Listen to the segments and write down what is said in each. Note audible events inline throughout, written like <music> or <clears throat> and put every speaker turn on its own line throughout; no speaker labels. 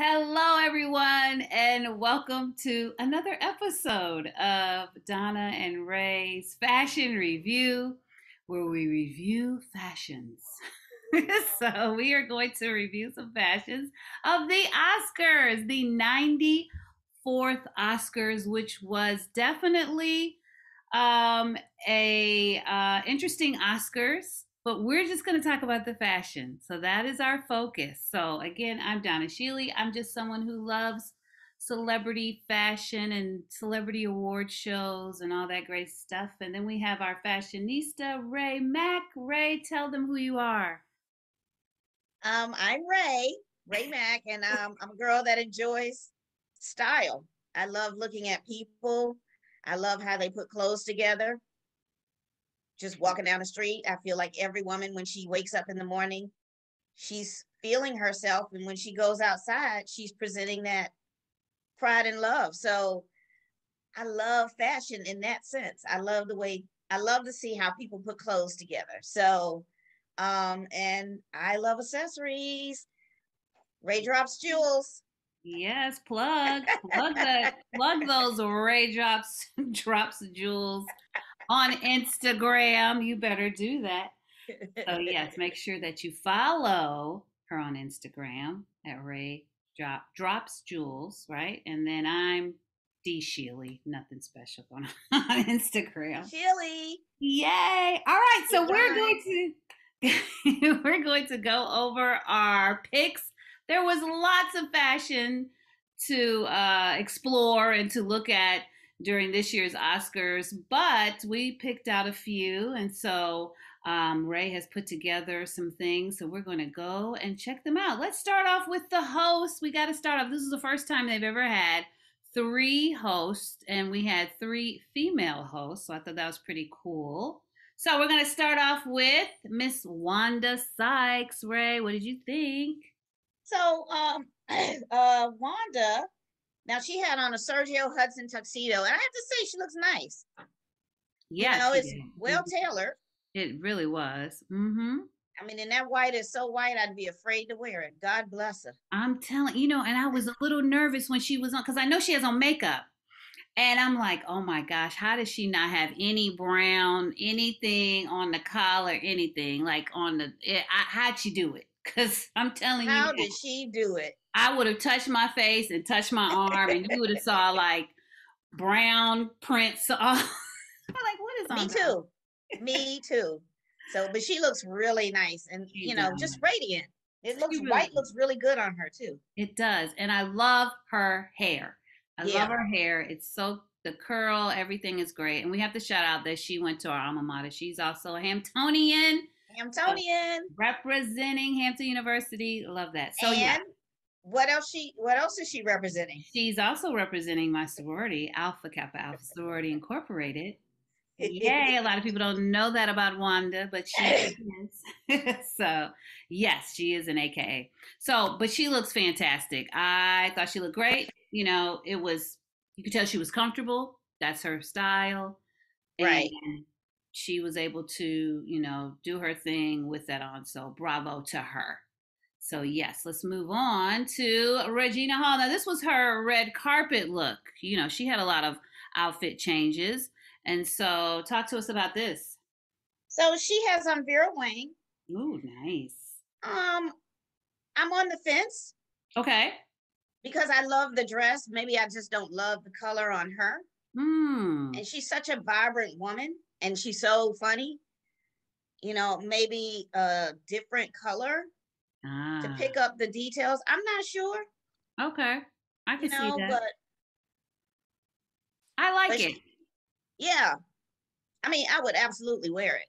Hello, everyone, and welcome to another episode of Donna and Rae's Fashion Review, where we review fashions. <laughs> so, we are going to review some fashions of the Oscars, the 94th Oscars, which was definitely um, a uh, interesting Oscars but we're just going to talk about the fashion. So that is our focus. So again, I'm Donna Schiele. I'm just someone who loves celebrity fashion and celebrity award shows and all that great stuff. And then we have our fashionista, Rae Mack. Rae, tell them who you are.
Um, I'm Rae, Rae Mack, and um, I'm a girl that enjoys style. I love looking at people. I love how they put clothes together just walking down the street. I feel like every woman, when she wakes up in the morning, she's feeling herself. And when she goes outside, she's presenting that pride and love. So I love fashion in that sense. I love the way, I love to see how people put clothes together. So, um, and I love accessories. Rae Drops Jewels.
Yes, plug, plug that, plug those Rae Drops <laughs> Drops Jewels on Instagram. You better do that. So yes, make sure that you follow her on Instagram at Rae Drop, Drops Jewels, right? And then I'm D Schiele, nothing special going on <laughs> on Instagram.
Schiele.
Yay. All right, so we're going to <laughs> we're going to go over our picks. There was lots of fashion to uh, explore and to look at during this year's Oscars, but we picked out a few. And so um, Rae has put together some things. So we're going to go and check them out. Let's start off with the host. We got to start off. This is the first time they've ever had three hosts, and we had three female hosts. So I thought that was pretty cool. So we're going to start off with Miss Wanda Sykes. Rae, what did you think?
So, um, <clears throat> uh, Wanda now she had on a Sergio Hudson tuxedo, and I have to say she looks nice. Yeah, you know, it's did. well tailored.
It really was. Mm-hmm.
I mean, and that white is so white, I'd be afraid to wear it. God bless her.
I'm telling you know, and I was a little nervous when she was on because I know she has on makeup. And I'm like, oh my gosh, how does she not have any brown, anything on the collar, anything like on the? It, I, how'd she do it? <laughs> Because I'm telling
how
you,
how did she do it?
I would have touched my face and touched my arm, and you would have saw <laughs> like brown prints. <laughs> I'm like, what is on?
Me too. Me too. So, but she looks really nice, and you know, just radiant. It looks really white. Looks really good on her too.
It does, and I love her hair. I yeah. love her hair. It's so the curl, everything is great. And we have to shout out that she went to our alma mater. She's also a Hamptonian.
Hamptonian.
representing Hampton University. Love that. So and yeah
what else she what else is she representing?
She's also representing my sorority, Alpha Kappa Alpha Sorority Incorporated. Yay! a lot of people don't know that about Wanda, but she <coughs> is. <laughs> so yes, she is an AKA. So, but she looks fantastic. I thought she looked great. You know, it was you could tell she was comfortable. That's her style.
Right.
And she was able to, you know, do her thing with that on. So bravo to her. So, yes, let's move on to Regina Hall. Now, this was her red carpet look. You know, she had a lot of outfit changes. And so, talk to us about this.
So, she has on Vera Wang.
Ooh, nice.
Um, I'm on the fence.
Okay.
Because I love the dress. Maybe I just don't love the color on her.
Mm.
And she's such a vibrant woman and she's so funny. You know, maybe a different color ah. to pick up the details. I'm not sure.
Okay. I can you know, see that. But I like
but
it.
She, yeah. I mean, I would absolutely wear it.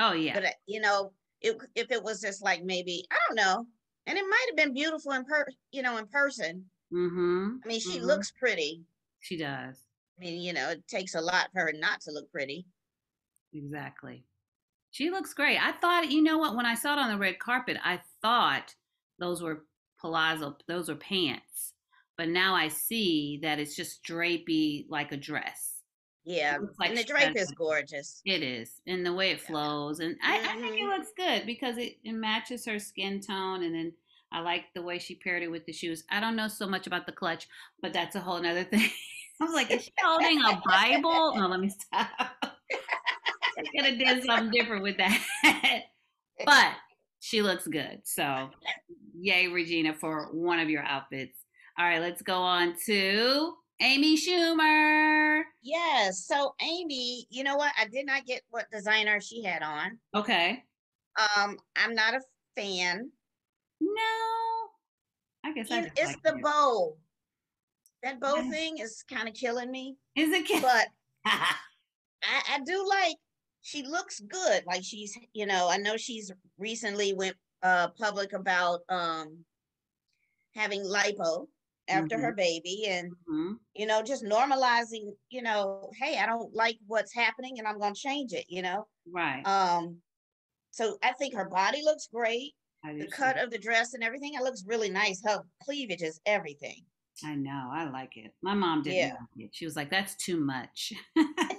Oh yeah.
But uh, you know, if if it was just like maybe I don't know, and it might have been beautiful in per you know in person.
Mm-hmm.
I mean, she
mm-hmm.
looks pretty.
She does.
I mean, you know, it takes a lot for her not to look pretty.
Exactly. She looks great. I thought, you know what, when I saw it on the red carpet, I thought those were palazzo, those were pants. But now I see that it's just drapey like a dress.
Yeah, like and the drape is gorgeous.
It is, and the way it flows, and I, mm-hmm. I think it mm-hmm. looks good because it, it matches her skin tone, and then I like the way she paired it with the shoes. I don't know so much about the clutch, but that's a whole nother <laughs> thing. I was like, is she holding a Bible? <laughs> No, let me stop. <laughs> I could have did something different with that. but she looks good. So yay, Regina, for one of your outfits. All right, let's go on to Amy Schumer.
Yes. So Amy, you know what? I did not get what designer she had on.
Okay.
Um, I'm not a fan.
No. I guess I
It-
just
it's
like
the
it.
bow. That bow thing is kind of killing me.
Is it cute?
But <laughs> I, I do like she looks good. Like she's, you know, I know she's recently went uh public about um having lipo after her baby and
Mhm.
you know just normalizing you know hey i don't like what's happening and i'm going to change it you know
Right.
um so i think her body looks great the cut of the dress and everything it looks really nice her cleavage is everything
I know. I like it. My mom didn't
Yeah.
like it. She was like, that's too much. <laughs>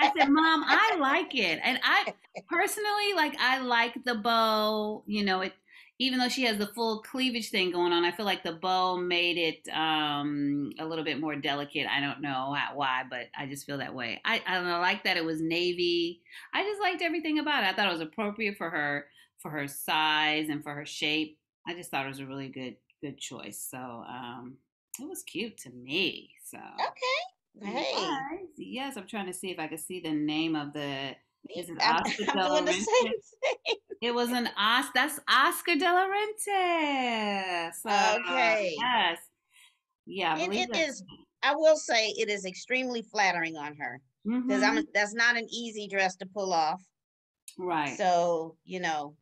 I said, Mom, I like it. And I personally, like, I like the bow. You know, it, even though she has the full cleavage thing going on, I feel like the bow made it um, a little bit more delicate. I don't know why, but I just feel that way. I, I don't know, I like that it was navy. I just liked everything about it. I thought it was appropriate for her, for her size and for her shape. I just thought it was a really good, good choice. So, um, it was cute to me. So,
okay hey
Yes, yes, I'm trying to see if I can see the name of the. Is it
I'm, I'm doing the same thing
It was an Os. That's Oscar de la Renta. So,
Okay.
Yes. Yeah, I
and
believe
it
that's-
i will say it is extremely flattering on her because
Mhm.
i'm that's not an easy dress to pull off
right.
so you know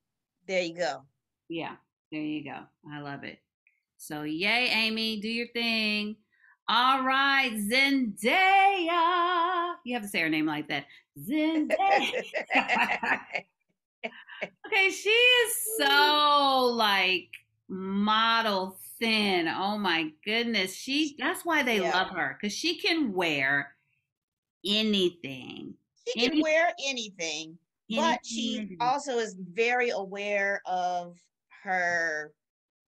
there you go
Yeah, there you go. I love it. So, yay, Amy, do your thing. All right, Zendaya. You have to say her name like that. Zendaya. <laughs> Okay, she is so like model thin. Oh my goodness. She that's why they
Yeah.
love her cuz she can wear anything.
she can
Any-
wear anything but she also is very aware of her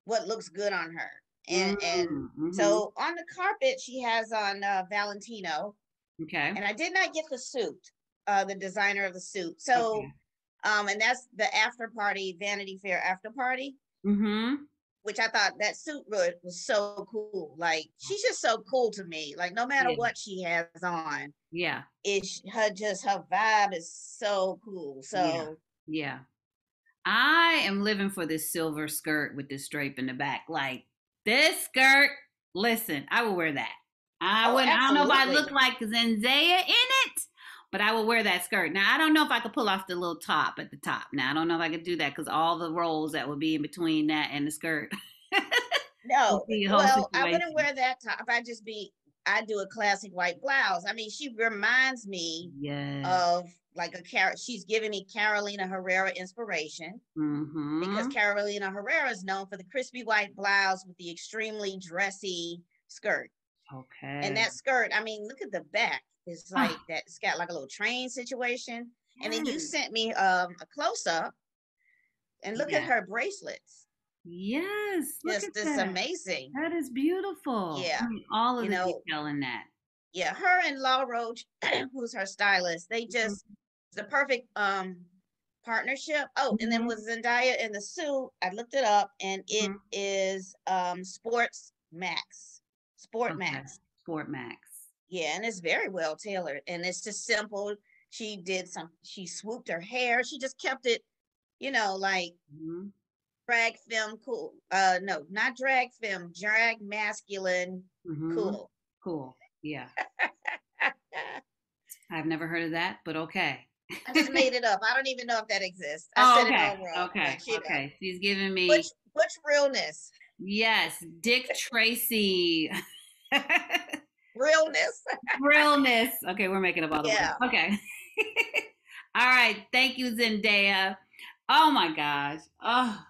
what looks good on her and and
Mm, mhm.
so on the carpet she has on uh, valentino
okay.
and i did not get the suit uh the designer of the suit so
Okay.
um and that's the after party vanity fair after party
Mhm.
which i thought that suit was, was so cool like she's just so cool to me like no matter
Yeah.
what she has on
Yeah.
it's her just her vibe is so cool so
Yeah. I am living for this silver skirt with this drape in the back. Like this skirt, listen, I will wear that. I
Oh,
wouldn't I don't know if I look like Zendaya in it, but I will wear that skirt. Now I don't know if I could pull off the little top at the top. Now I don't know if I could do that because all the rolls that would be in between that and the skirt. <laughs>
No, well, I wouldn't wear that top. I just be, I do a classic white blouse. I mean, she reminds me
yes.
of like a Car. She's giving me Carolina Herrera inspiration
mm-hmm.
because Carolina Herrera is known for the crispy white blouse with the extremely dressy skirt.
okay.
And that skirt, I mean, look at the back. It's
Ah.
like that. It's got like a little train situation. And then you sent me um a close up, and look at her bracelets.
Yes. Look
Just
at
it's
that.
amazing.
That is beautiful.
Yeah.
I mean, all of
You
the
know,
detail in that.
yeah, her and Law Roach, <clears throat> who's her stylist, they just the perfect um partnership. Oh, and then
Mhm.
with Zendaya in the suit, I looked it up and it
Mhm.
is um Sports Max. Sport
Okay.
Max.
Sportmax.
Yeah, and it's very well tailored and it's just simple. She did some she swooped her hair. She just kept it, you know, like
Mhm.
drag film cool. Uh no, not drag film, drag masculine
Mhm.
cool.
Cool. Yeah. <laughs> I've never heard of that, but okay.
I just made it up. I don't even know if that exists. I
Oh,
said
okay.
it all wrong.
okay.
know.
She's giving me
Butch, Butch realness.
yes, Dick Tracy. <laughs>
Realness.
Realness. Okay, we're making up all the
Yeah.
words. Okay. <laughs> all right. Thank you, Zendaya. Oh my gosh. Oh,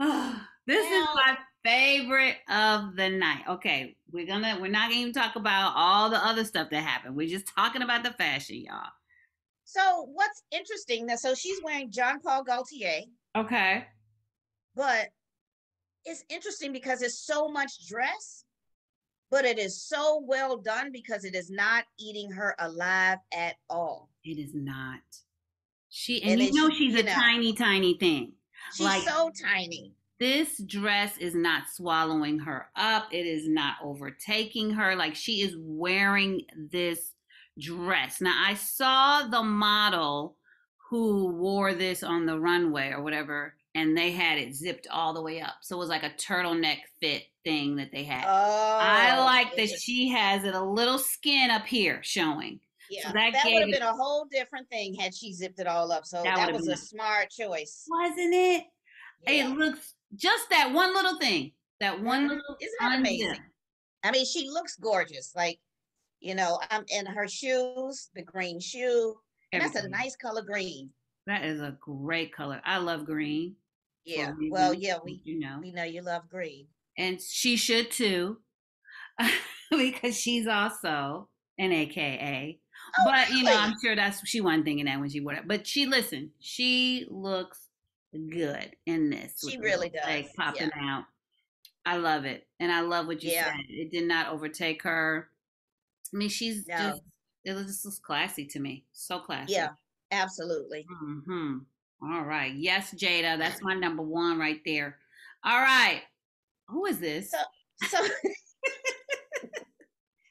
oh. <sighs> this is my favorite of the night. Okay, we're gonna we're not gonna even talk about all the other stuff that happened. We're just talking about the fashion, y'all.
So what's interesting that so she's wearing John Paul Gaultier,
Okay.
but it's interesting because it's so much dress, but it is so well done because it is not eating her alive at all.
It is not. She and,
And
you know she's
you
a
know,
tiny, tiny thing.
She's
Like-
so tiny.
This dress is not swallowing her up. It is not overtaking her. Like she is wearing this dress. Now I saw the model who wore this on the runway or whatever, and they had it zipped all the way up. So it was like a turtleneck fit thing that they had.
Oh,
I like that she has it a little skin up here showing.
Yeah,
that
that, would have been a whole different thing had she zipped it all up. So
That
that, was a smart choice.
Wasn't it?
Yeah.
It looks just that one little thing. That one
Mhm.
little
Isn't that amazing? I mean, she looks gorgeous. Like, you know, um, and her shoes, the green shoe, and that's a nice color green.
That is a great color. I love green.
Yeah. Well, yeah, we
you know,
we know you love green.
and she should too, <laughs> because she's also an AKA.
Oh,
but you know,
really?
I'm sure that's she wasn't thinking that when she wore it. But she listen, she looks good in this.
She really does,
popping out. I love it, and I love what you
Yeah.
said. It did not overtake her. I mean, she's
No.
just it was just looks classy to me. So classy.
Yeah, absolutely.
Hmm. All right. Yes, Jada. That's my number one right there. All right. Who is this?
So, so, <laughs>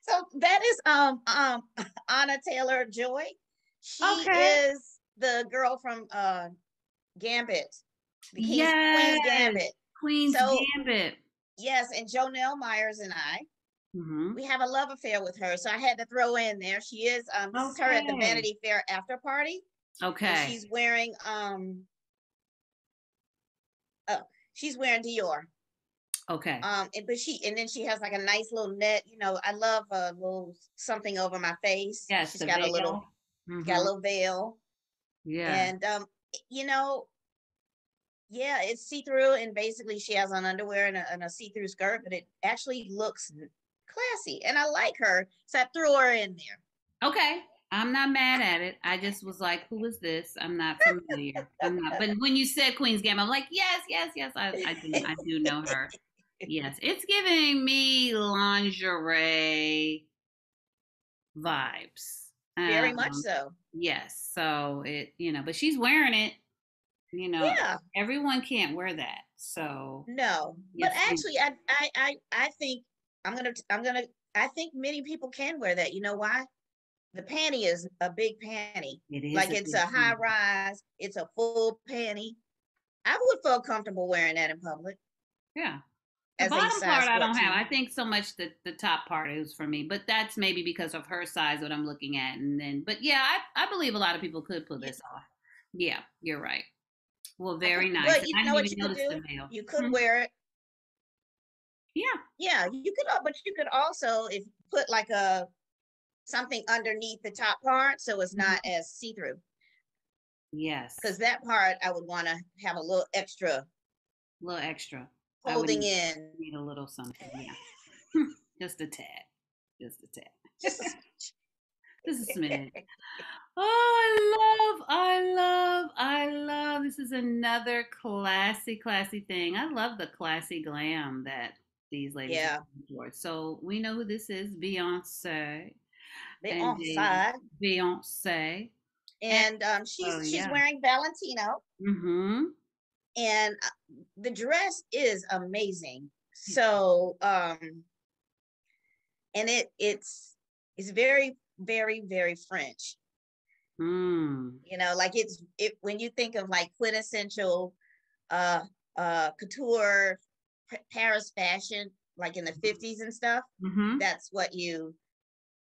so that is um um <laughs> Anna Taylor Joy. She
Okay.
is the girl from uh Gambit, the
Yes.
Queen's Gambit.
Queen's
so-
Gambit.
Yes, and Jonelle Myers and I,
hmm
we have a love affair with her. So I had to throw in there. She is um this is her at the Vanity Fair after party. and
Okay.
she's wearing um oh she's wearing Dior.
Okay.
Um and, but she and then she has like a nice little net, you know, I love a little something over my face.
yes.
she's got a little
veil.
got a little veil.
Yeah.
And um you know yeah, it's see-through and basically she has on underwear and a, and a see-through skirt, but it actually looks classy and I like her. So I threw her in there.
Okay. I'm not mad at it. I just was like, who is this? I'm not familiar. I'm not. But when you said Queen's Game, I'm like, yes, yes, yes. I, I do. I do know her. Yes, it's giving me lingerie vibes.
Very much
Um,
so.
Yes. So it, you know, but she's wearing it. You know,
Yeah.
everyone can't wear that. So
No,
Yes,
but actually, I, I, I, I think I'm gonna, I'm gonna, I think many people can wear that. You know why? The panty is a big panty.
it is
like it's a high
deal.
rise. It's a full panty. I would feel comfortable wearing that in public.
Yeah. The
As
bottom part I don't have. I think so much the the top part is for me, but that's maybe because of her size what I'm looking at, and then. But yeah, I I believe a lot of people could pull
Yeah.
this off. Yeah, you're right. Well, very nice.
But you
I
know what you could do? You could
Mhm.
wear it.
Yeah.
Yeah, you could, but you could also if put like a something underneath the top part so it's not
Mm-hmm.
as see through.
Yes.
Because that part I would want to have a little extra
a little extra.
Holding in.
Need a little something. Yeah. <laughs> <laughs> Just a tad. Just a tad.
Just <laughs>
Just a smidge. Oh, I love, I love, I love. This is another classy, classy thing. I love the classy glam that these ladies
Yeah.
are going towards. So we know who this is, Beyonce.
they
And
on
they-
side.
Beyonce.
And um, she's
Oh,
she's
yeah.
wearing Valentino,
Mm-hmm.
and uh, the dress is amazing. So um, and it it's it's very very very French.
Mm.
You know, like it's it when you think of like quintessential uh uh couture Paris fashion, like in the mm-hmm. fifties and stuff.
Mm-hmm.
That's what you.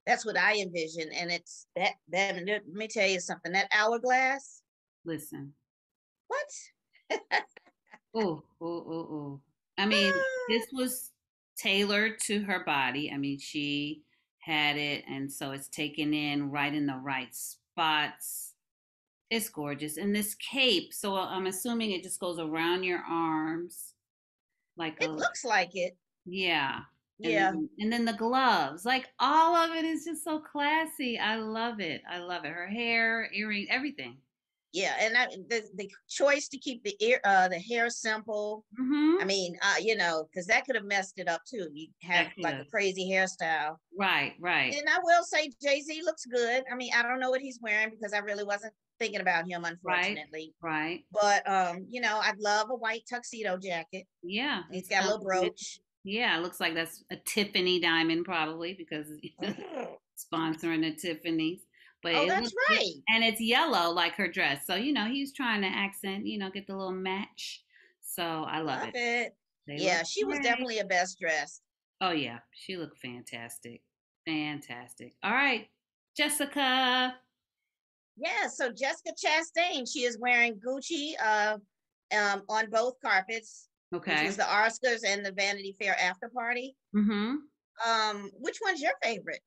That's what I envision, and it's that. That let me tell you something. That hourglass.
Listen.
What?
Oh, oh, oh, oh. I mean, ah! this was tailored to her body. I mean, she had it, and so it's taken in right in the right spots. It's gorgeous. And this cape, so uh, I'm assuming it just goes around your arms, like
It
a
looks like it.
yeah. And
Yeah.
then- and then the gloves, like all of it is just so classy. I love it. I love it. Her hair, earring, everything.
yeah, and I, the the choice to keep the ear uh the hair simple.
hmm
I mean, uh, you know, because that could have messed it up too. You have like a crazy hairstyle.
Right, right.
And I will say Jay Z looks good. I mean, I don't know what he's wearing because I really wasn't thinking about him, unfortunately.
Right. right.
But um, you know, I'd love a white tuxedo jacket.
Yeah.
He's got a little brooch.
Yeah, it looks like that's a Tiffany diamond probably because <laughs> <laughs> sponsoring the Tiffany's. But
Oh, that's
looks
right.
And it's yellow like her dress. So, you know, he's trying to accent, you know, get the little match. So I love,
Love
it.
it. Yeah, she was definitely a best dressed.
Oh yeah, she looked fantastic. Fantastic. All right. Jessica.
Yeah, so Jessica Chastain, she is wearing Gucci uh um on both carpets, which
Okay.
was the Oscars and the Vanity Fair after party.
Mm-hmm.
Um, which one's your favorite?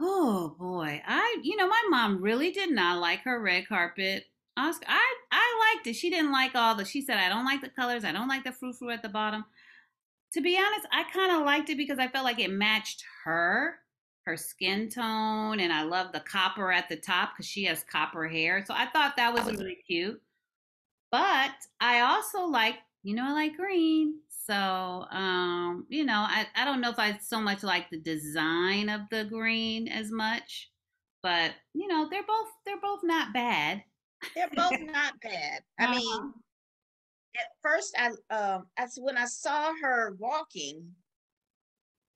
Oh boy, I you know my mom really did not like her red carpet Oscar. I I liked it. She didn't like all the. She said I don't like the colors. I don't like the frou frou at the bottom. To be honest, I kind of liked it because I felt like it matched her, her skin tone, and I love the copper at the top because she has copper hair. So I thought that was really cute. But I also like, you know, I like green. So, um, you know, I, I don't know if I so much like the design of the green as much, but you know, they're both they're both not bad.
They're both <laughs> not bad. I
Uh-huh.
mean, at first I um as when I saw her walking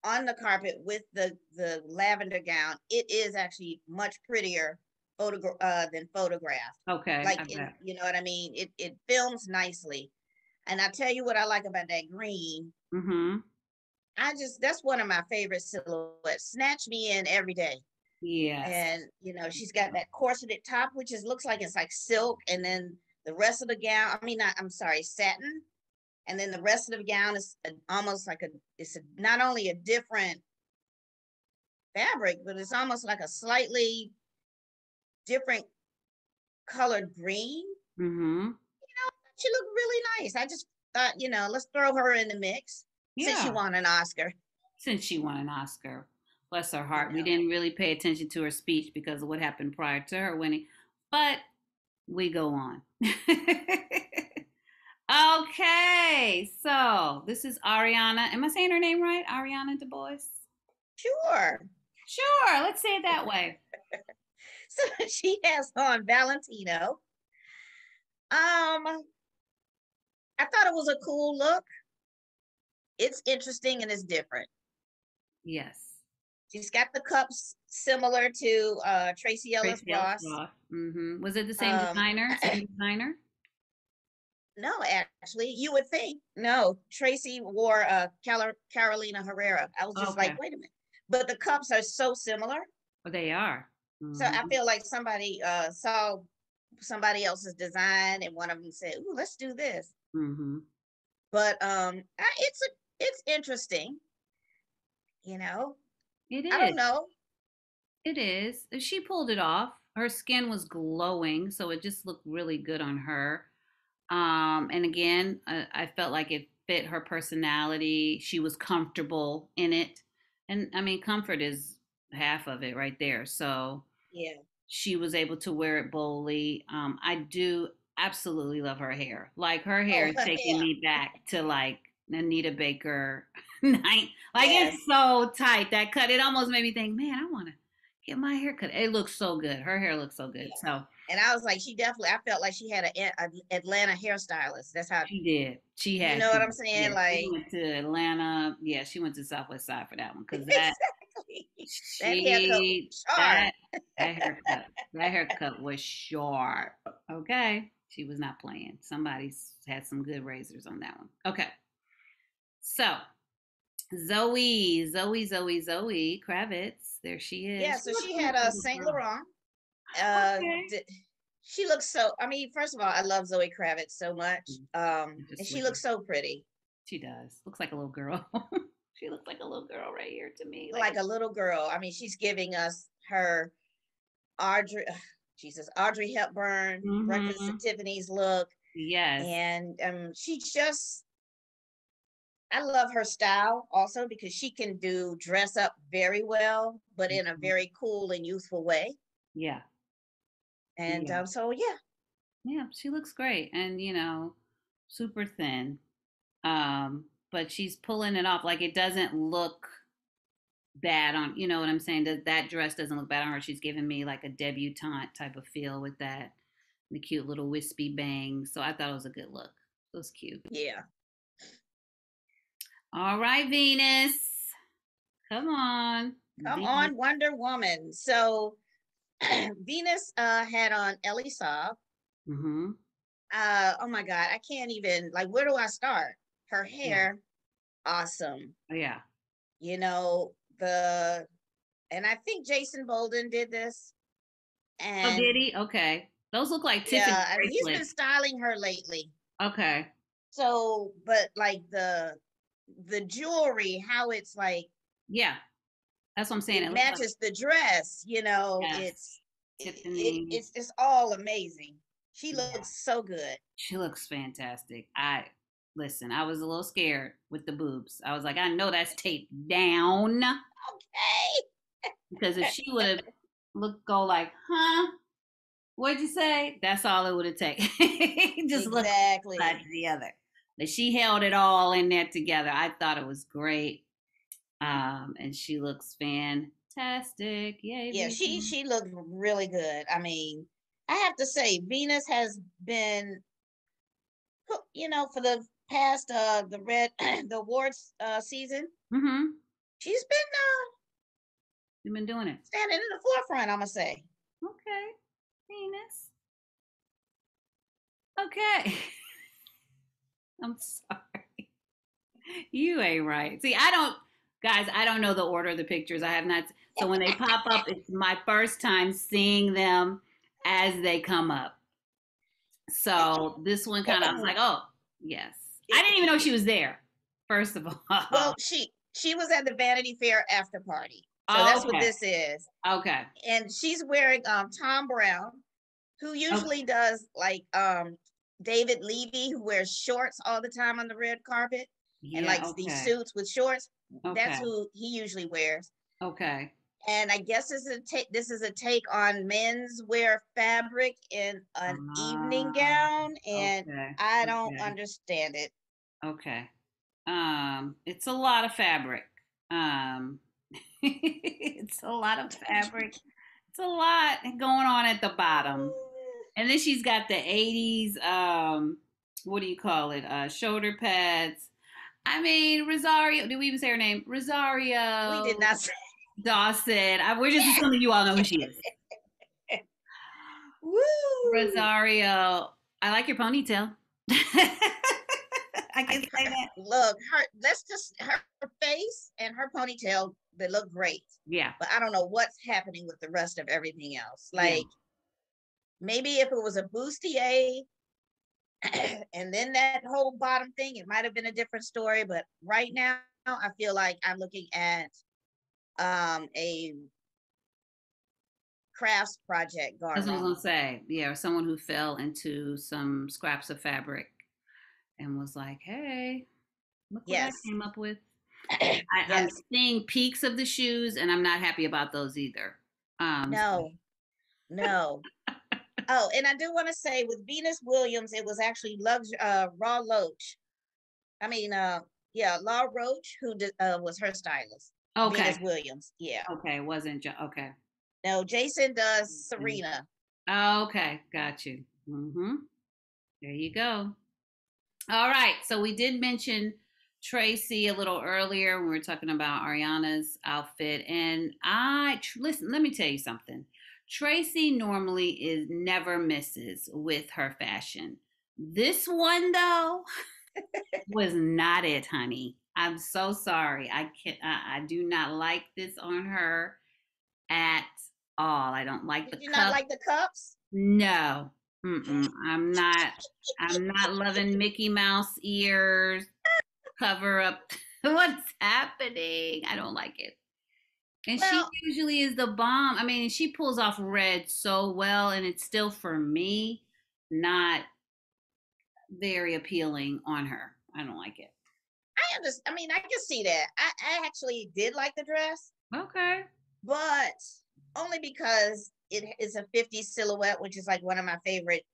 on the carpet with the the lavender gown, it is actually much prettier photogra- uh, than photographed.
Okay.
Like in, you know what I mean? It it films nicely. And I tell you what I like about that green.
Mm-hmm.
I just that's one of my favorite silhouettes. Snatch me in every day.
Yeah.
And you know, she's got that corseted top, which is looks like it's like silk, and then the rest of the gown, I mean, not, I'm sorry, satin. And then the rest of the gown is almost like a it's a, not only a different fabric, but it's almost like a slightly different colored green.
mhm.
You know, she looked really nice. I just thought, you know, let's throw her in the mix since she won an Oscar.
Since she won an Oscar. Bless her heart. We didn't really pay attention to her speech because of what happened prior to her winning. But we go on. <laughs> okay, so this is Ariana. Am I saying her name right? Ariana Du Bois?
Sure.
Sure, let's say it that <laughs> way.
So she has on Valentino. Um, I thought it was a cool look. It's interesting and it's different.
Yes.
She's got the cups similar to uh Tracee Ellis
Tracee
Ross.
Ross. Mhm. Was it the same
Um,
designer? Same <clears throat> designer?
No, actually, you would think. No, Tracee wore uh Cal- Carolina Herrera. I was just
Okay.
like, wait a minute. But the cups are so similar.
Oh, they are.
So I
Mhm.
feel like somebody uh saw somebody else's design and one of them said, Ooh, let's do this.
Mhm.
But um I- it's a it's interesting. You know,
It is.
I don't know.
It is. She pulled it off. Her skin was glowing, so it just looked really good on her. Um, and again, I, I felt like it fit her personality. She was comfortable in it. And I mean, comfort is half of it right there. So
Yeah.
she was able to wear it boldly. Um, I do absolutely love her hair. Like her hair
Oh,
is taking
hair.
me back to like Anita Baker <laughs> night. Like
Yes.
it's so tight that cut. It almost made me think, man, I want to get my hair cut. It looks so good. Her hair looks so good. So
And I was like, she definitely I felt like she had a, a Atlanta hairstylist. That's how
she did. She had.
You know what. I'm saying?
Yeah,
Like-
she went to Atlanta. Yeah, she went to Southwest Side for that one because that
exactly. That haircut
she
was sharp.
that, that haircut that haircut was sharp. Okay, she was not playing. Somebody's had some good razors on that one. Okay, so Zoe, Zoe, Zoe, Zoe Kravitz. There she is.
Yeah, so she had
a
a Saint. Laurent. Uh
Okay.
d- she looks so I mean, first of all, I love Zoe Kravitz so much. Um and she looks so pretty.
She does. Looks like a little girl. <laughs> she looks like a little girl right here to me.
Like a little girl. I mean, she's giving us her Audrey Jesus, Audrey Hepburn, Breakfast
Mhm.
at Tiffany's look.
yes.
and um she just I love her style also because she can do dress up very well, but in a
Mhm.
very cool and youthful way.
Yeah.
And
Yeah.
um, so yeah,
Yeah, she looks great and you know, super thin. Um, but she's pulling it off like it doesn't look bad on, you know what I'm saying? That that dress doesn't look bad on her. She's giving me like a debutante type of feel with that the cute little wispy bangs. So I thought it was a good look. It was cute.
yeah.
All right, Venus. Come on.
Come
Venus.
on, Wonder Woman. So <clears throat> Venus uh had on Elie Saab.
Mm-hmm.
Uh oh my god, I can't even like where do I start? Her hair, awesome.
Yeah.
You know, the and I think Jason Bolden did this. And
Oh, did he? Okay. Those look like Tiffany
yeah, and he's been styling her lately.
Okay.
So, but like the the jewelry, how it's like
Yeah. That's what I'm saying.
it
like-
matches the dress, you know,
Yes.
it's it, it, it's it's all amazing. She
Yeah.
looks so good.
She looks fantastic. I listen, I was a little scared with the boobs. I was like, I know that's taped down
Okay.
because if she would have <laughs> looked go like, huh? What'd you say? That's all it would have taken. <laughs> Just look
exactly.
side to the other. But she held it all in there together. I thought it was great. Um, and she looks fantastic. Yay.
Yeah, she
Venus.
she looked really good. I mean, I have to say, Venus has been, you know, for the past uh the red <clears throat> the awards uh season,
Mm-hmm.
she's been uh
You've been doing it.
standing in the forefront. I'm gonna say.
Okay, Venus. Okay. <laughs> I'm sorry. <laughs> You ain't right. See, I don't, guys, I don't know the order of the pictures. I have not. So when they <laughs> pop up, it's my first time seeing them as they come up. So this one kind of, I was like, oh, yes. I didn't even know she was there, first of <laughs> all.
Well, she she was at the Vanity Fair after party, so that's what this is.
okay.
and she's wearing um Thom Browne, who usually does like um David Levy, who wears shorts all the time on the red carpet and like
okay.
these suits with shorts. That's who he usually wears.
Okay.
And I guess this is a take this is a take on men's wear fabric in an evening
Ah,
gown, and
okay.
I don't
okay.
understand it.
Okay. Um, it's a lot of fabric. Um, <laughs> it's a lot of fabric. It's a lot going on at the bottom. <laughs> And then she's got the 80s um what do you call it? Uh shoulder pads. I mean, Rosario, did we even say her name? Rosario
We did not say
Dawson. I, we're just assuming you all know who she is. <laughs>
woo.
Rosario. I like your ponytail. I can say that.
Look, her let's just her face and her ponytail, they look great.
Yeah.
but I don't know what's happening with the rest of everything else.
Yeah.
Like maybe if it was a bustier <clears throat> and then that whole bottom thing, it might have been a different story. But right now, I feel like I'm looking at um a crafts project going
That's what I was gonna say. Yeah, or someone who fell into some scraps of fabric and was like, "Hey, look what
Yes.
I came up with." <clears throat> I, I'm seeing peaks of the shoes, and I'm not happy about those either. Um,
No, no. Oh, and I do want to say with Venus Williams, it was actually lux- uh, Raw Loach. I mean, uh, yeah, Law Roach, who did, uh, was her stylist.
okay,
Venus Williams. Yeah.
okay, it wasn't jo- okay.
No, Jason
Mm-hmm.
does Serena.
Okay, got you. Mm-hmm. There you go. All right. So we did mention Tracee a little earlier when we were talking about Ariana's outfit, and I listen. Let me tell you something. Tracee normally is never misses with her fashion. This one though was not it, honey. I'm so sorry. I can I, I do not like this on her at all. I don't like
Did
the
you
cup.
not like the cups?
No, Mm-mm. I'm not. I'm not loving Mickey Mouse ears. Cover up. <laughs> What's happening? I don't like it. And
Well-
she usually is the bomb. I mean, she pulls off red so well, and it's still for me not very appealing on her. I don't like it.
I understand. I mean, I can see that. I, I actually did like the dress,
Okay.
but only because it is a 50s silhouette, which is like one of my favorite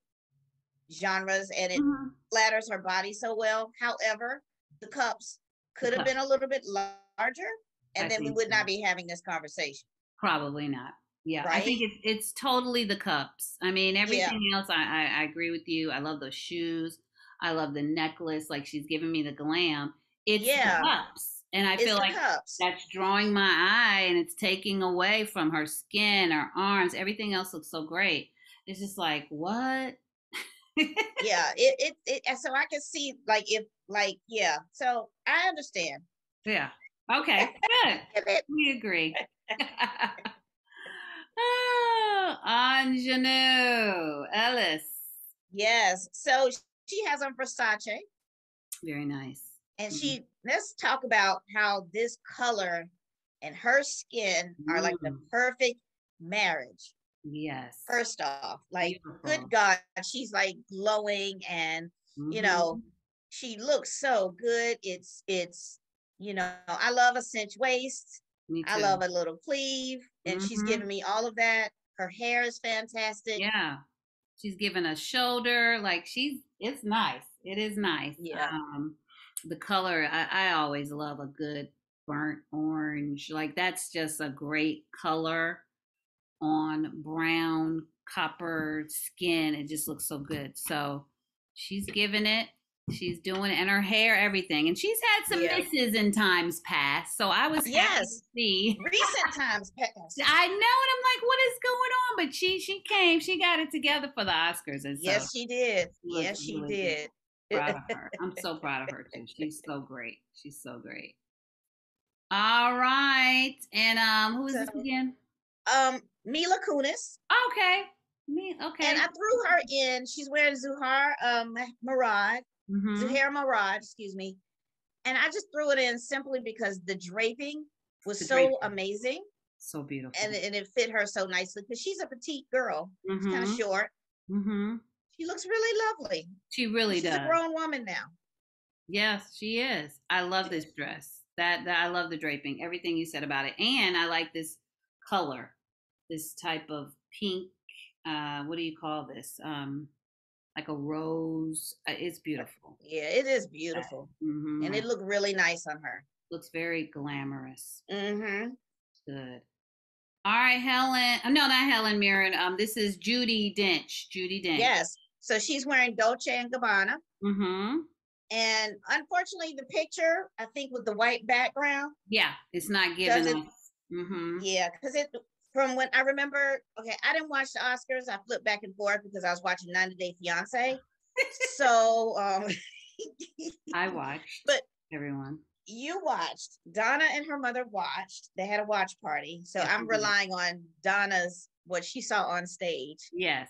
genres, and it
Mhm.
flatters her body so well. However, the cups could have been a little bit larger, and
I
then we would
so.
not be having this conversation.
Probably not. Yeah, I think it's it's totally the cups. I mean,
Yeah.
everything else, I, I I agree with you. I love those shoes. I love the necklace. Like she's giving me the glam. It's the
Yeah.
cups, and I
It's
feel like
cups.
that's drawing my eye, and it's taking away from her skin, her arms. Everything else looks so great. It's just like what?
yeah, <laughs> it, it it so I can see like if like yeah. So I understand.
yeah. Okay. <laughs> Good. We agree. <laughs> <laughs> oh, Aunjanue Ellis.
Yes. So she has on Versace.
Very nice.
And she let's talk about how this color and her skin are like the
Mm.
perfect marriage.
Yes.
First off, like
Beautiful.
good God, she's like glowing and you
Mhm.
know, she looks so good. It's it's you know, I love a cinch waist.
Me too.
I love a little cleave, and she's
Mhm.
giving me all of that. Her hair is fantastic.
Yeah. She's giving a shoulder. Like she's it's nice. It is nice.
Yeah.
Um the color, I, I always love a good burnt orange. Like that's just a great color on brown copper skin. It just looks so good. So she's giving it. She's doing it, and her hair, everything. And she's had some
Yeah.
misses in times past. So I was happy to
Yes.
see.
Recent <laughs> times past.
I know, and I'm like, what is going on? But she she came, she got it together for the Oscars, and so
Yes, she did. Yes, she
really
did.
proud of her. I'm so proud of her too. She's so great. She's so great. All right, and um, who is this again?
Um, Mila Kunis,
Okay, me. Okay.
and I threw her in. She's wearing Zuhar um Murad,
Mhm.
Zuhair Murad, excuse me, and I just threw it in simply because the draping was
The
so
draping.
amazing,
So beautiful.
and and it fit her so nicely because she's a petite girl, kind of short.
Mhm.
She looks really lovely.
She really
she's
does.
a grown woman now.
Yes, she is. I love this dress. That, that I love the draping. Everything you said about it, and I like this color, this type of pink. Uh, what do you call this? Um, like a rose. Uh, It's beautiful.
Yeah, it is beautiful,
hmm
and it looked really nice on her.
looks very glamorous.
Mm-hmm.
Good. All right, Helen. uh, No, not Helen Mirren. Um, this is Judi Dench. Judi Dench.
Yes. So she's wearing Dolce and Gabbana.
Mm-hmm.
And unfortunately, the picture, I think with the white background,
Yeah, it's not giving Mm-hmm.
yeah, because it from when I remember, okay, I didn't watch the Oscars. I flipped back and forth because I was watching 90 Day Fiance. <laughs> so um <laughs>
I watched.
But-
everyone.
you watched, Donna and her mother watched. They had a watch party. So
Yes,
I'm relying on Donna's what she saw on stage.
Yes.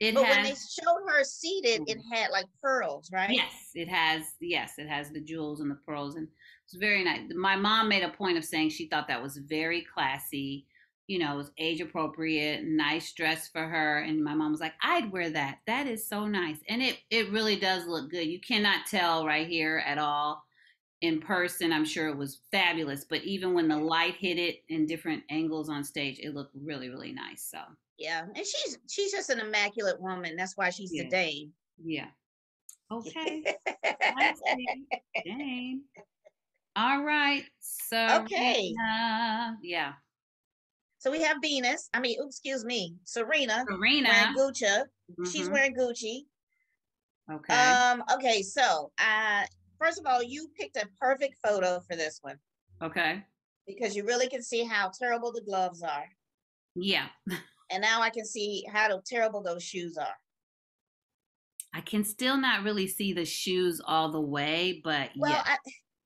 It
But
has.
when they showed her seated, it had like pearls, right?
Yes, it has. Yes, it has the jewels and the pearls, and it's very nice. My mom made a point of saying she thought that was very classy. You know, it was age appropriate, nice dress for her. And my mom was like, "I'd wear that. That is so nice." And it it really does look good. You cannot tell right here at all. In person, I'm sure it was fabulous. But even when the light hit it in different angles on stage, it looked really, really nice. So
Yeah. And she's she's just an immaculate woman. That's why she's
Yeah.
the dame.
yeah. Okay. <laughs> Dang. All right. So
Okay.
yeah.
So we have Venus. I mean, excuse me, Serena
Serena.
wearing Gucci. She's
Mhm.
wearing Gucci.
okay.
Um. Okay. So, uh, first of all, you picked a perfect photo for this one
okay.
because you really can see how terrible the gloves are,
Yeah.
and now I can see how terrible those shoes are.
I can still not really see the shoes all the way, but
Well,
yeah.
I,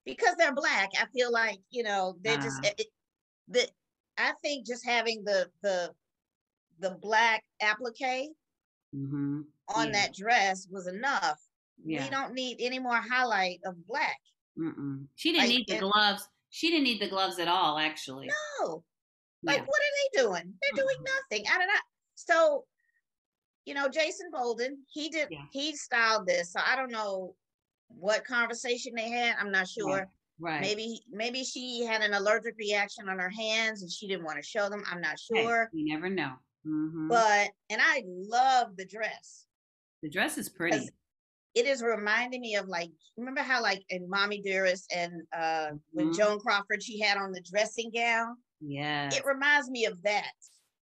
because they're black, I feel like you know they're just
Ah.
it, it- the. I think just having the the the black applique
hmm
on
Yeah.
that dress was enough.
Yeah.
We don't need any more highlight of black.
Mm-mm. She didn't
Like,
need the
and-
gloves. She didn't need the gloves at all, actually.
No, like
Yeah.
what are they doing? They're doing nothing. I don't know. So, you know, Jason Bolden, he did
Yeah.
he styled this. So I don't know what conversation they had. I'm not sure.
Right.
Maybe maybe she had an allergic reaction on her hands and she didn't want to show them. I'm not sure.
you never know. Mhm.
but and I love the dress.
the dress is pretty.
It is reminding me of like remember how like in Mommy Dearest and uh when
Mhm.
Joan Crawford she had on the dressing gown.
Yeah.
It reminds me of that.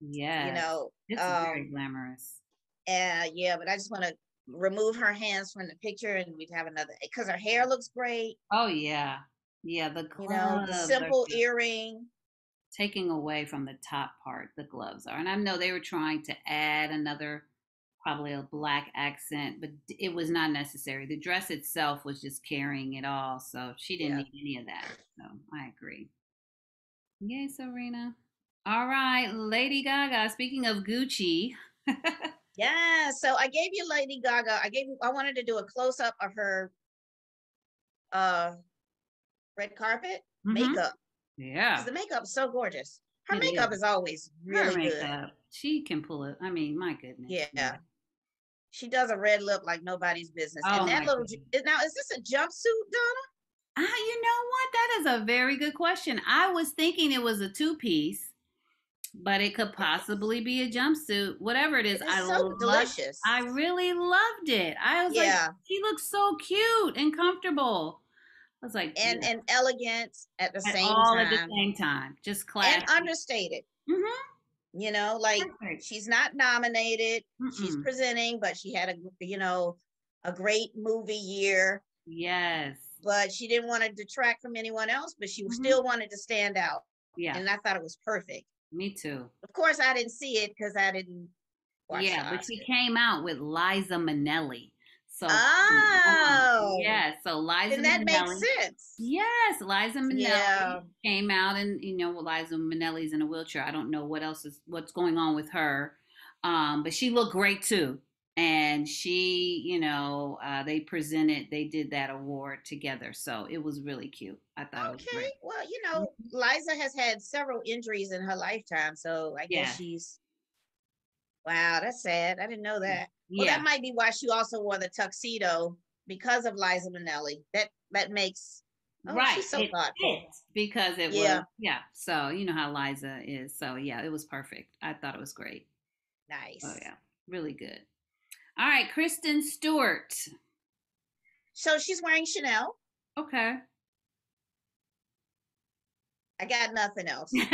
Yeah.
You know,
it's very
um,
glamorous.
uh yeah, but I just want to remove her hands from the picture and we'd have another because her hair looks great.
Oh yeah. Yeah, the gloves,
You know, the simple earring.
taking away from the top part, the gloves are. And I know they were trying to add another probably a black accent, but it was not necessary. The dress itself was just carrying it all, so she didn't
Yeah.
need any of that. So I agree. Yay, Serena. All right, Lady Gaga. Speaking of Gucci, <laughs>
Yeah, so I gave you Lady Gaga. I gave you I wanted to do a close up of her uh red carpet
Mhm.
makeup.
yeah,
The makeup's so gorgeous. Her
It
makeup
is.
is always
her
really good.
makeup, she can pull it. I mean, my goodness.
Yeah. yeah. She does a red lip like nobody's business.
Oh
and that little ju- now is this a jumpsuit, Donna?
Ah, you know what? That is a very good question. I was thinking it was a two piece, but it could possibly be a jumpsuit. Whatever it is,
It is
I
so
love.
delicious.
I really loved it. I was
yeah,
like, she looks so cute and comfortable. I was like,
and
yeah,
and elegant at the
at
same
all at the
time.
same time, just classy.
And understated.
Mhm.
You know, like
Perfect.
she's not nominated. She's
Mm-mm.
presenting, but she had a you know a great movie year.
Yes.
But she didn't want to detract from anyone else, but she
Mhm.
still wanted to stand out.
Yeah.
And I thought it was perfect.
Me too.
Of course, I didn't see it because I didn't watch
yeah, but she came out with Liza Minnelli. So
Oh,
yeah, so Liza
Then that
Minnelli.
makes sense.
Yes, Liza Minnelli
Yeah.
came out, and you know, Liza Minnelli's in a wheelchair. I don't know what else is what's going on with her, um, but she looked great too. And she, you know, uh, they presented, they did that award together, so it was really cute. I thought it was
Okay. Well, you know, Liza has had several injuries in her lifetime, so I guess
Yeah.
she's. Wow, that's sad. I didn't know that. Well,
Yeah,
that might be why she also wore the tuxedo because of Liza Minnelli. That that makes oh,
right.
She's so
it
thoughtful.
because it
Yeah.
was, yeah. So you know how Liza is. So yeah, it was perfect. I thought it was great.
Nice.
Oh yeah, really good. All right, Kristen Stewart.
So she's wearing Chanel.
Okay.
I got nothing else. <laughs> <laughs>
we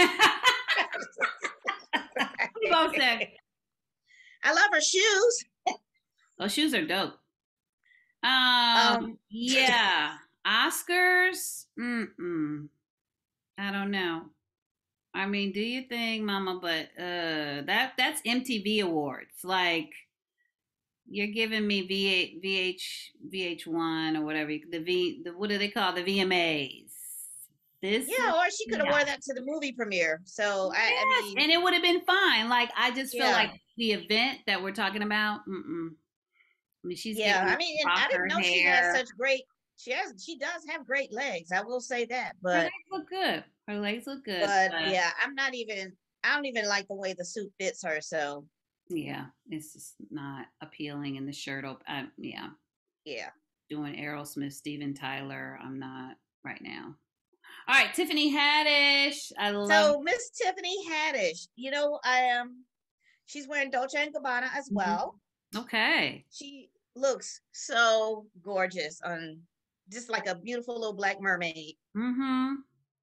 both said
I love her shoes.
Those shoes are dope. Um,
Um, <laughs>
yeah, Oscars. Mm-mm. I don't know. I mean, do you think, Mama? But uh, that that's MTV Awards. Like, you're giving me V8, VH, VH1 or whatever. The V, the what do they call the VMAs? This
Yeah, or she could have
yeah.
wore that to the movie premiere. So I, I
Yes,
mean,
and it would have been fine. Like I just feel
Yeah.
like the event that we're talking about. Mm-mm. I mean, she's
yeah, I mean, I didn't
her
know she had
hair.
such great. She has, she does have great legs. I will say that,
Her
but
legs look good. Her legs look good.
but yeah, I'm not even. I don't even like the way the suit fits her. So
yeah, it's just not appealing. And the shirt, op- I, yeah,
yeah,
doing Aerosmith, Steven Tyler. I'm not right now. All right, Tiffany Haddish. I love.
So Miss Tiffany Haddish, you know, I um, she's wearing Dolce and Gabbana as
Mhm.
well.
okay.
She looks so gorgeous on just like a beautiful little black mermaid.
Mm-hmm.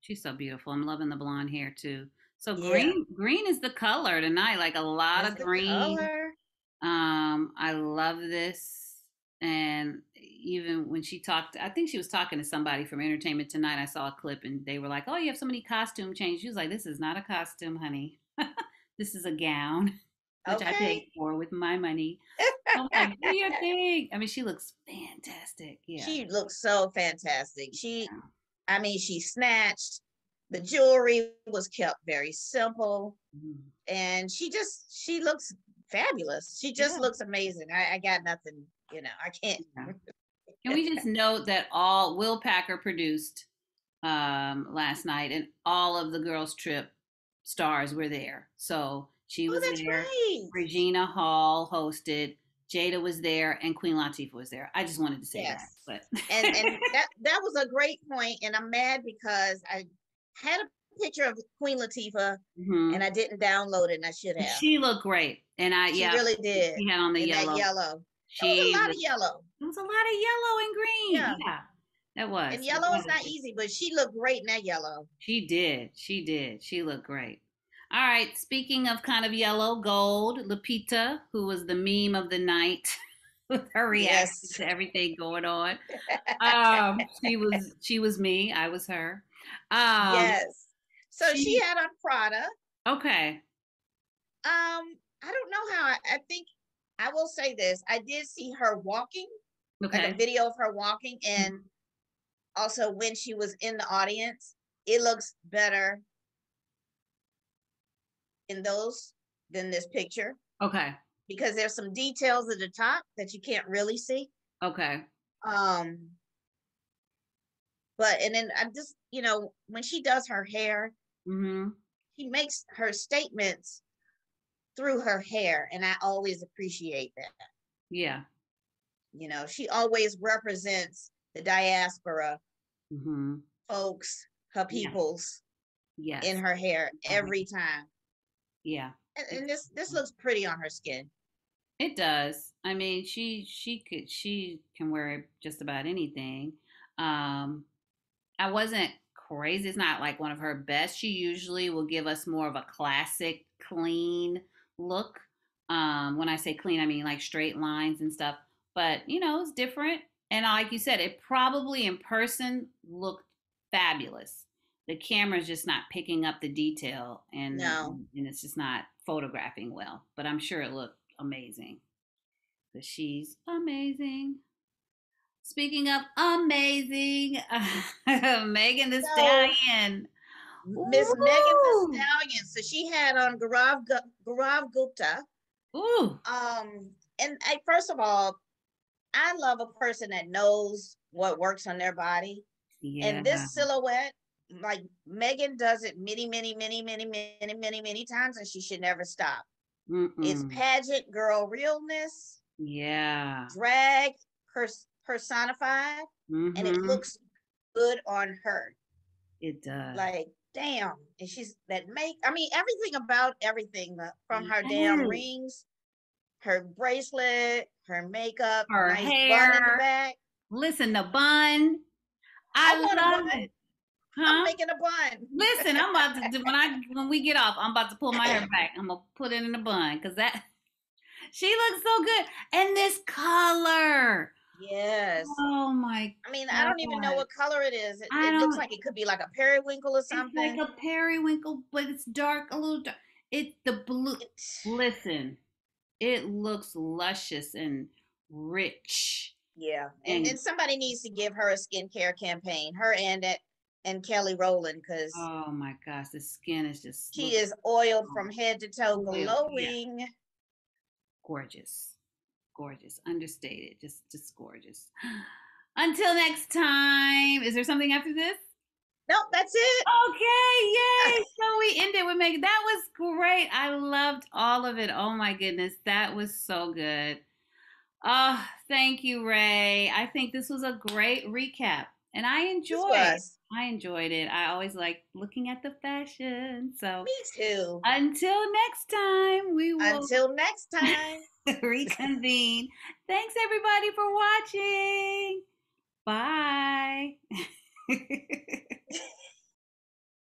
She's so beautiful. I'm loving the blonde hair too. So
Yeah.
green, green is the color tonight. Like a lot
That's
of green. Um, I love this. And even when she talked, I think she was talking to somebody from Entertainment Tonight. I saw a clip and they were like, Oh, you have so many costume changes. She was like, This is not a costume, honey. <laughs> this is a gown, <laughs> which I paid for with my money. <laughs> I'm like, Do your <laughs> thing. I mean, she looks fantastic. Yeah.
She looks so fantastic. She,
Yeah.
I mean, she snatched. The jewelry was kept very simple,
Mhm.
and she just she looks fabulous. She just
Yeah.
looks amazing. I, I got nothing, you know. I can't.
Yeah. <laughs> Can we just note that all Will Packer produced um, last night, and all of the girls' trip stars were there. So she
Oh,
was there.
right.
Regina Hall hosted. Jada was there, and Queen Latifah was there. I just wanted to say
Yes.
that. But
and and <laughs> that that was a great point and i'm mad because i had a picture of Queen Latifah
Mhm.
and I didn't download it and I should have.
She looked great, and I
She
yeah,
really did.
she had on the yellow.
that yellow.
She
was a lot
was-
of yellow.
It was a lot of yellow and green.
Yeah.
Yeah, that was.
And yellow is
was.
not easy, but she looked great in that yellow.
She did. She did. She looked great. All right. Speaking of kind of yellow gold, Lupita, who was the meme of the night <laughs> with her reaction
Yes.
to everything going on. <laughs> Um, she was she was me. I was her. Um,
yes. So she,
she-
had on Prada.
Okay.
Um, I don't know how I, I think I will say this. I did see her walking, like
Okay.
a video of her walking, and also when she was in the audience, it looks better in those than this picture
Okay.
because there's some details at the top that you can't really see.
Okay.
Um, but and then I just you know when she does her hair,
Mm-hmm.
she makes her statements through her hair, and I always appreciate that.
Yeah.
You know, she always represents the diaspora
Mm-hmm.
folks, her
Yeah.
peoples
Yes.
in her hair
Mhm.
every time.
Yeah.
And, and this this looks pretty on her skin.
It does. I mean, she she could she can wear just about anything. Um I wasn't crazy. It's not like one of her best. She usually will give us more of a classic clean look. Um when I say clean, I mean like straight lines and stuff. But, you know, it's different. And like you said, it probably in person looked fabulous. The camera's just not picking up the detail and
No.
and it's just not photographing well. But I'm sure it looked amazing. Because she's amazing. Speaking of amazing, <laughs> Megan the
So,
Stallion.
Miss Megan the! Stallion. So she had on Garav, Gaurav Gupta.
Ooh,
Um, and I, first of all, I love a person that knows what works on their body.
yeah.
And this silhouette, like Megan does it many, many, many, many, many, many, many times, and she should never stop. It's
Mm-mm.
pageant girl realness,
yeah.
drag pers- personified, and it
Mhm.
looks good on her.
It does.
Like, damn. And she's that make, I mean, everything about everything uh, from her damn rings, her bracelet, her makeup,
Her
nice bun in the
hair.
back.
Listen, the bun. I,
I
love
bun.
It.
I'm making a bun.
Listen, I'm about to do when I when we get off, I'm about to pull my hair back. I'm gonna put it in a bun because that <laughs> she looks so good. And this color.
Yes.
Oh my
I mean, I don't even know what color it is. It, it looks like it could be like a periwinkle or
It's
something.
like a periwinkle, but it's dark, a little dark. It's the blue.
It-
Listen, it looks luscious and rich.
yeah, and,
And-
and somebody needs to give her a skincare campaign. Her and that and Kelly Rowland, because
Oh my gosh, the skin is just
she is oiled from head to toe,
Oiled, yeah.
glowing.
gorgeous, gorgeous, understated, just just gorgeous. <gasps> Until next time, is there something after this?
Nope, that's it.
Okay, yay! <laughs> So we ended with Megan. That was great. I loved all of it. Oh my goodness, that was so good. Oh, thank you, Rae. I think this was a great recap, and I enjoyed. I enjoyed it. I always like looking at the fashion. So
Me too.
until next time, we will
Until next time. <laughs>
reconvene. Thanks everybody for watching. Bye. <laughs>